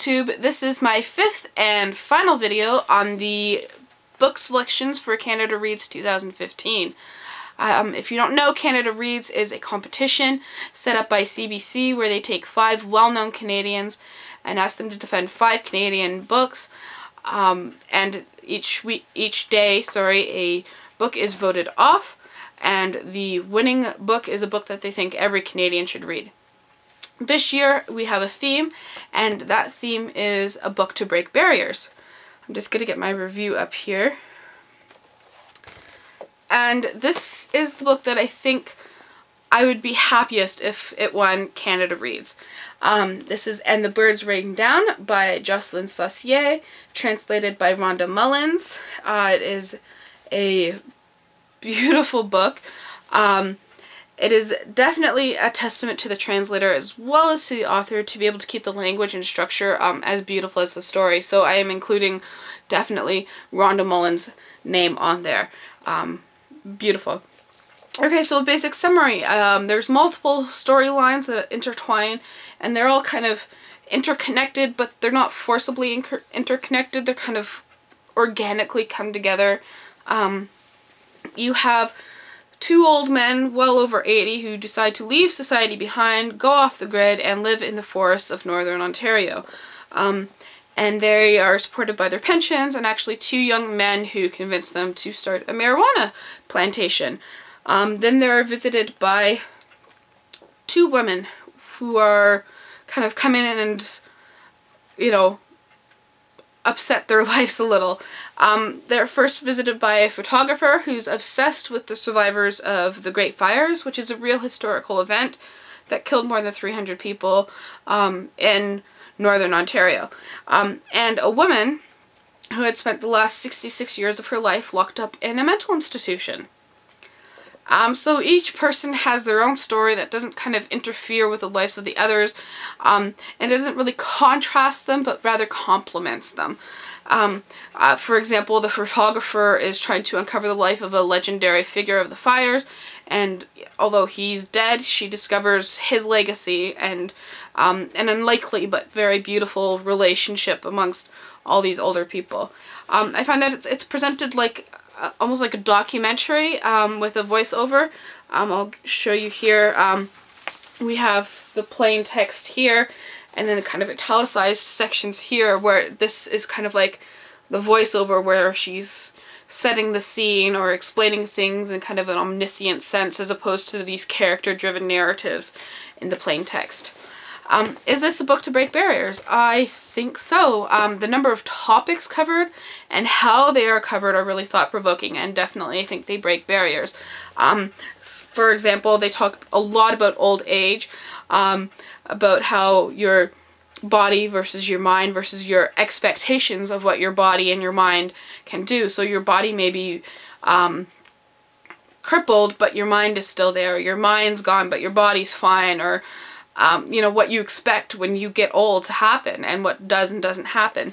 booktube. This is my fifth and final video on the book selections for Canada Reads 2015. Um, if you don't know, Canada Reads is a competition set up by CBC where they take five well-known Canadians and ask them to defend five Canadian books. Um, and each week, each day, sorry, a book is voted off, and the winning book is a book that they think every Canadian should read. This year we have a theme, and that theme is a book to break barriers. I'm just going to get my review up here. And this is the book that I think I would be happiest if it won Canada Reads. Um, this is And the Birds Rain Down by Jocelyne Saucier, translated by Rhonda Mullins. Uh, it is a beautiful book. Um, it is definitely a testament to the translator as well as to the author to be able to keep the language and structure um, as beautiful as the story. So I am including definitely Rhonda Mullins' name on there. Um, beautiful. Okay, so basic summary. Um, there's multiple storylines that intertwine and they're all kind of interconnected, but they're not forcibly interconnected. They're kind of organically come together. Um, you have two old men, well over 80, who decide to leave society behind, go off the grid, and live in the forests of northern Ontario. Um, and they are supported by their pensions and actually two young men who convince them to start a marijuana plantation. Um, then they're visited by two women who are kind of come in and, you know, upset their lives a little. Um, they're first visited by a photographer who's obsessed with the survivors of the Great Fires, which is a real historical event that killed more than 300 people um, in northern Ontario. Um, and a woman who had spent the last 66 years of her life locked up in a mental institution. Um, so each person has their own story that doesn't kind of interfere with the lives of the others um, and doesn't really contrast them but rather complements them. Um, uh, for example, the photographer is trying to uncover the life of a legendary figure of the fires and although he's dead, she discovers his legacy and um, an unlikely but very beautiful relationship amongst all these older people. Um, I find that it's, it's presented like uh, almost like a documentary um, with a voiceover. Um, I'll show you here. Um, we have the plain text here and then the kind of italicized sections here where this is kind of like the voiceover where she's setting the scene or explaining things in kind of an omniscient sense as opposed to these character-driven narratives in the plain text. Um, is this a book to break barriers? I think so. Um, the number of topics covered and how they are covered are really thought-provoking and definitely I think they break barriers. Um, for example, they talk a lot about old age, um, about how your body versus your mind versus your expectations of what your body and your mind can do. So your body may be um, crippled, but your mind is still there. Your mind's gone, but your body's fine. Or um, you know, what you expect when you get old to happen and what does and doesn't happen.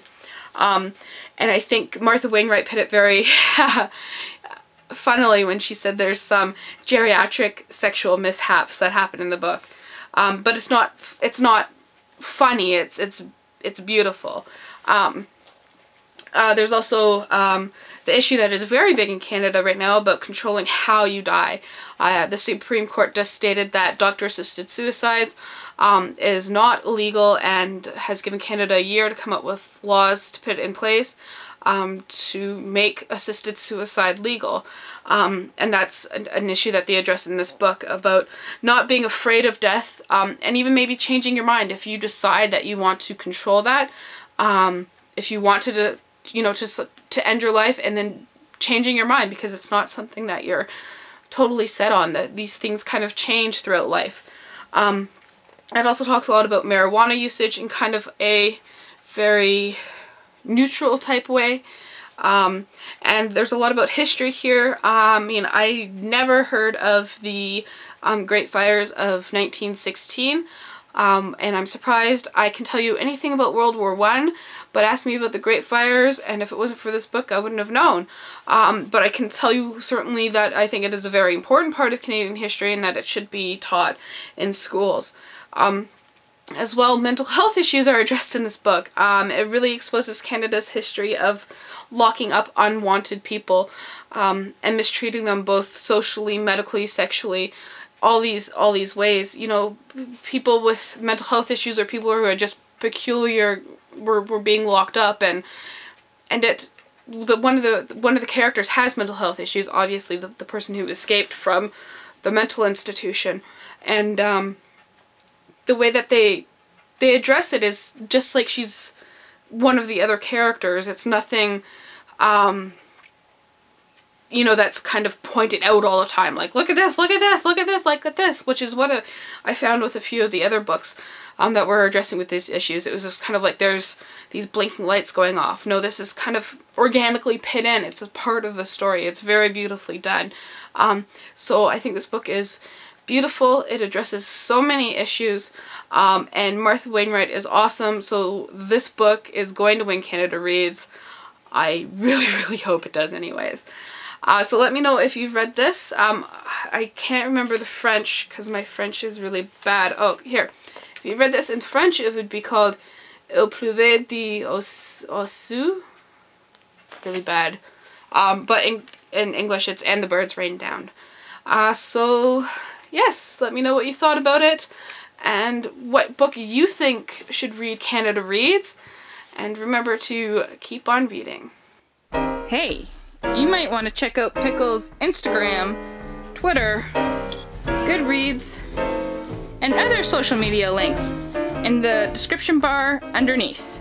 Um, and I think Martha Wainwright put it very funnily when she said there's some geriatric sexual mishaps that happen in the book. Um, but it's not, it's not funny, it's, it's, it's beautiful. Um, uh, there's also um, the issue that is very big in Canada right now about controlling how you die. Uh, the Supreme Court just stated that doctor-assisted suicides um, is not illegal and has given Canada a year to come up with laws to put in place um, to make assisted suicide legal. Um, and that's an, an, issue that they address in this book about not being afraid of death um, and even maybe changing your mind if you decide that you want to control that. Um, if you wanted to you know, to, to end your life and then changing your mind because it's not something that you're totally set on, that these things kind of change throughout life. Um, it also talks a lot about marijuana usage in kind of a very neutral type way. Um, and there's a lot about history here. I mean, I never heard of the um, Great Fires of 1916. Um, and I'm surprised I can tell you anything about World War One, but ask me about the Great Fires, and if it wasn't for this book, I wouldn't have known. Um, but I can tell you certainly that I think it is a very important part of Canadian history and that it should be taught in schools. Um, as well, mental health issues are addressed in this book. Um, it really exposes Canada's history of locking up unwanted people um, and mistreating them both socially, medically, sexually, all these all these ways. You know, people with mental health issues or people who are just peculiar were, were being locked up and and it the one of the one of the characters has mental health issues. Obviously, the the person who escaped from the mental institution and. Um, the way that they they address it is just like she's one of the other characters. It's nothing, um, you know, that's kind of pointed out all the time. Like, look at this, look at this, look at this, look at this, which is what a, I found with a few of the other books um, that were addressing with these issues. It was just kind of like there's these blinking lights going off. No, this is kind of organically put in. It's a part of the story. It's very beautifully done. Um, so I think this book is beautiful. It addresses so many issues. Um, and Martha Wainwright is awesome. So this book is going to win Canada Reads. I really, really hope it does anyways. Uh, so let me know if you've read this. Um, I can't remember the French because my French is really bad. Oh, here. If you read this in French, it would be called Il pleuvait de Ossu. Really bad. Um, but in, in English, it's And the Birds Rain Down. Uh, so yes, let me know what you thought about it and what book you think should read Canada Reads. And remember to keep on reading. Hey, you might want to check out Pickle's Instagram, Twitter, Goodreads, and other social media links in the description bar underneath.